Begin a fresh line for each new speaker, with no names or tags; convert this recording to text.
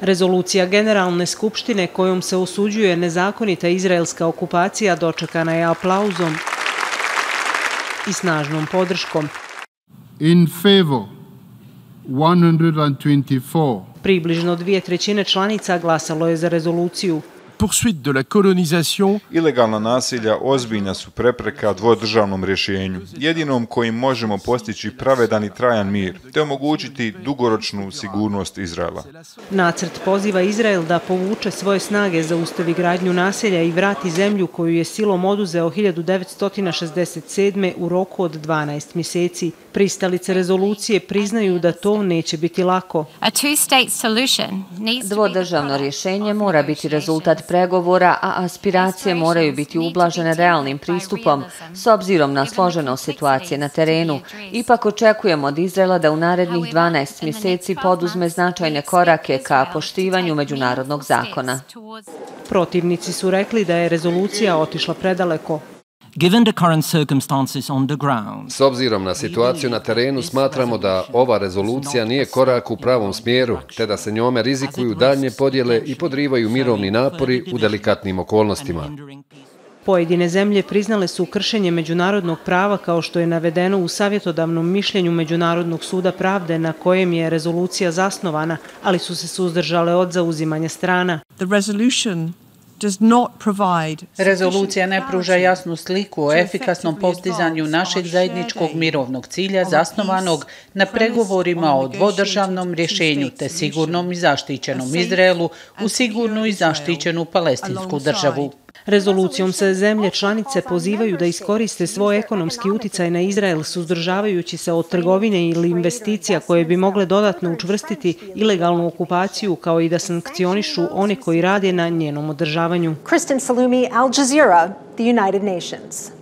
Rezolucija Generalne skupštine kojom se osuđuje nezakonita izraelska okupacija dočekana je aplauzom i snažnom podrškom.
In favor 124.
Približno dvije trećine članica glasalo je za rezoluciju
poursuite de la colonisation.
Ilegalna nasilja ozbiljna su prepreka dvodržavnom rješenju, jedinom kojim možemo postići pravedan i trajan mir, te omogućiti dugoročnu sigurnost Izraela.
Nacrt poziva Izrael da povuče svoje snage za ustavi gradnju naselja i vrati zemlju koju je silom oduzeo 1967. u roku od 12 mjeseci. Pristalice rezolucije priznaju da to neće biti lako.
Dvodržavno rješenje mora biti rezultat pregovora, a aspiracije moraju biti ublažene realnim pristupom s obzirom na složenost situacije na terenu. Ipak očekujemo od Izraela da u narednih 12 mjeseci poduzme značajne korake ka poštivanju međunarodnog zakona.
Protivnici su rekli da je rezolucija otišla predaleko.
Given the current circumstances on the ground.
S obzirom na situaciju na terenu, smatramo da ova rezolucija nije korak u pravom smjeru, te da se njome rizikuju daljnje podjele i podrivaju mirovni napori u delikatnim okolnostima.
Pojedine zemlje priznale su kršenje međunarodnog prava kao što je navedeno u savjetodavnom mišljenju Međunarodnog suda pravde na kojem je rezolucija zasnovana, ali su se suzdržale od zauzimanja strana.
The resolution
Rezolucija ne pruža jasnu sliku o efikasnom postizanju našeg zajedničkog mirovnog cilja zasnovanog na pregovorima o dvodržavnom rješenju te sigurnom i zaštićenom Izraelu u sigurnu i zaštićenu palestinsku državu.
Rezolucijom se zemlje članice pozivaju da iskoriste svoj ekonomski uticaj na Izrael suzdržavajući se od trgovine ili investicija koje bi mogle dodatno učvrstiti ilegalnu okupaciju kao i da sankcionišu one koji rade na njenom održavanju.
Kristen Salumi, Al Jazeera, The United Nations.